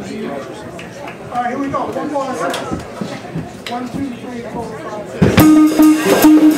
All right, here we go. One more. One, two, three, four, five, six.